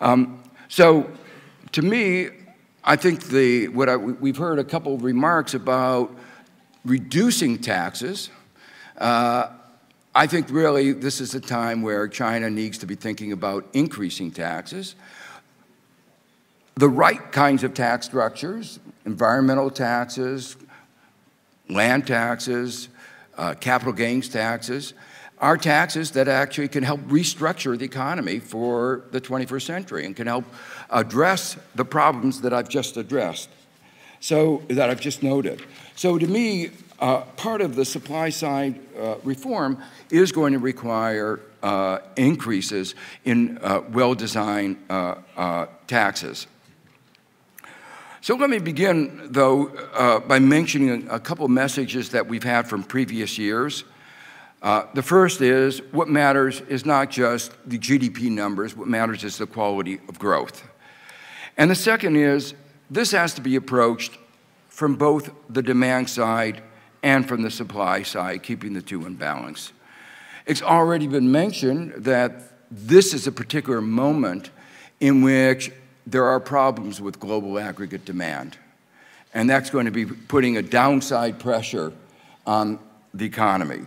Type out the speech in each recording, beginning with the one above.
Um, so, to me, I think the, what I, we've heard a couple of remarks about reducing taxes. Uh, I think really this is a time where China needs to be thinking about increasing taxes. The right kinds of tax structures, environmental taxes, land taxes, uh, capital gains taxes, are taxes that actually can help restructure the economy for the 21st century and can help address the problems that I've just addressed. So, that I've just noted. So, to me, uh, part of the supply side uh, reform is going to require uh, increases in uh, well designed uh, uh, taxes. So let me begin, though, by mentioning a couple messages that we've had from previous years. Uh, the first is what matters is not just the GDP numbers, what matters is the quality of growth. And the second is this has to be approached from both the demand side and from the supply side, keeping the two in balance. It's already been mentioned that this is a particular moment in which there are problems with global aggregate demand. And that's going to be putting a downside pressure on the economy.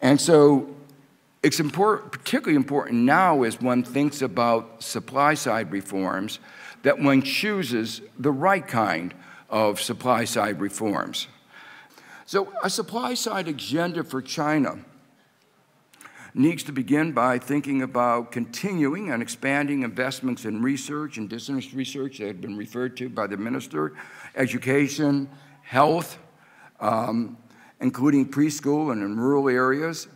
And so it's important, particularly important now as one thinks about supply side reforms that one chooses the right kind of supply side reforms. So, a supply side agenda for China needs to begin by thinking about continuing and expanding investments in research, indigenous research that had been referred to by the minister, education, health, um, including preschool and in rural areas,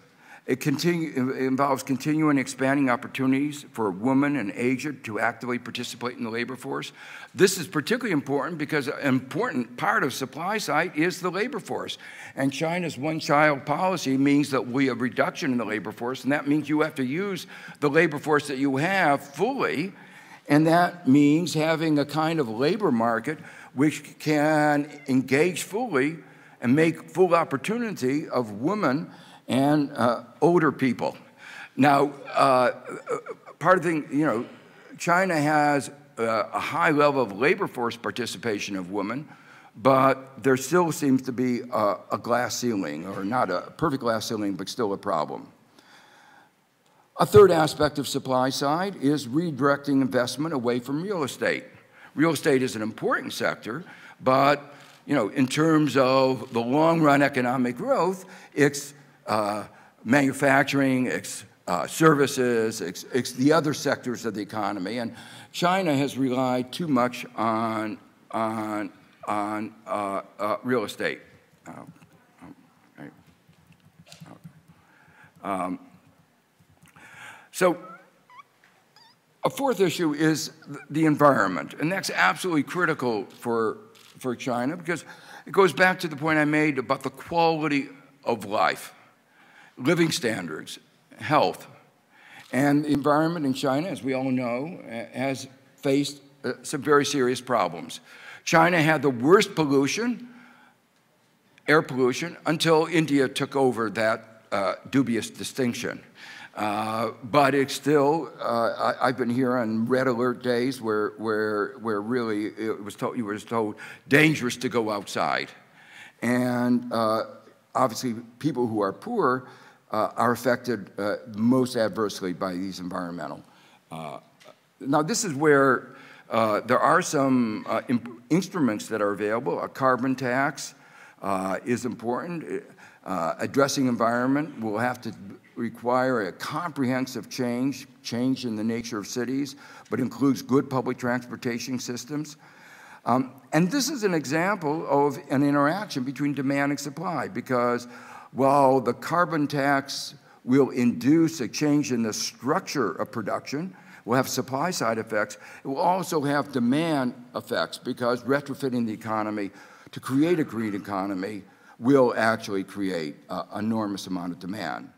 it, continue, it, involves continuing expanding opportunities for women and aged to actively participate in the labor force. This is particularly important because an important part of supply side is the labor force. And China's one child policy means that we have reduction in the labor force, and that means you have to use the labor force that you have fully. And that means having a kind of labor market which can engage fully and make full opportunity of women and uh, older people. Now, uh, part of the thing, you know, China has uh, a high level of labor force participation of women, but there still seems to be a, a glass ceiling, or not a perfect glass ceiling, but still a problem. A third aspect of supply side is redirecting investment away from real estate. Real estate is an important sector, but you know, in terms of the long run economic growth, it's uh, manufacturing, it's uh, services, it's, it's, the other sectors of the economy. And China has relied too much on, on, on uh, uh real estate. Uh, um, so, a fourth issue is the environment, and that's absolutely critical for, for China because it goes back to the point I made about the quality of life living standards, health. And the environment in China, as we all know, has faced uh, some very serious problems. China had the worst pollution, air pollution, until India took over that uh, dubious distinction. Uh, but it's still, uh, I, have been here on red alert days where, where, where really it was told, you were told dangerous to go outside. And uh, obviously, people who are poor uh, are affected uh, most adversely by these environmental. Now, this is where there are some instruments that are available. A carbon tax is important. Addressing environment will have to require a comprehensive change, change in the nature of cities, but includes good public transportation systems. Um, and this is an example of an interaction between demand and supply because while the carbon tax will induce a change in the structure of production, will have supply side effects, it will also have demand effects because retrofitting the economy to create a green economy will actually create an enormous amount of demand.